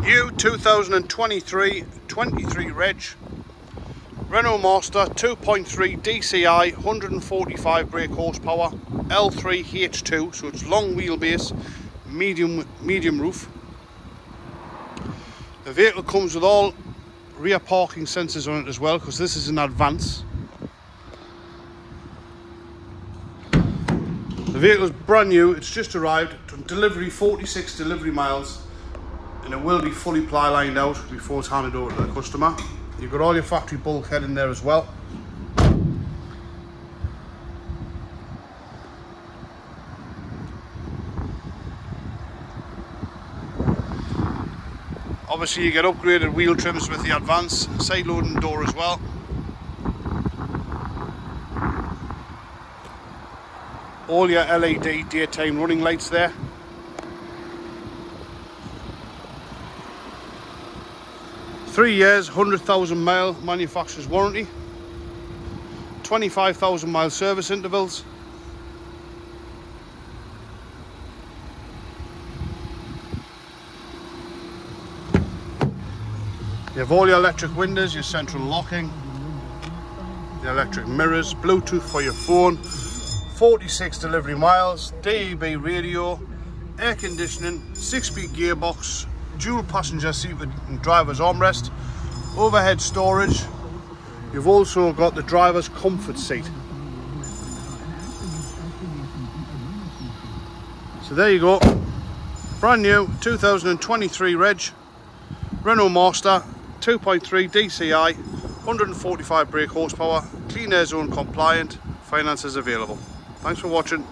New 2023 23 Reg. Renault Master 2.3 DCI 145 brake horsepower L3 H2 so it's long wheelbase medium medium roof. The vehicle comes with all rear parking sensors on it as well because this is an advance. The vehicle is brand new it's just arrived delivery 46 delivery miles and it will be fully ply lined out before it's handed over to the customer. You've got all your factory bulkhead in there as well. Obviously you get upgraded wheel trims with the Advance, side loading door as well. All your LED daytime running lights there. Three years, 100,000 mile manufacturer's warranty. 25,000 mile service intervals. You have all your electric windows, your central locking, the electric mirrors, Bluetooth for your phone, 46 delivery miles, DAB radio, air conditioning, 6-speed gearbox, dual passenger seat with driver's armrest, overhead storage. You've also got the driver's comfort seat. So there you go, brand new 2023 Reg, Renault Master 2.3 DCI, 145 brake horsepower, clean air zone compliant, finance is available. Thanks for watching.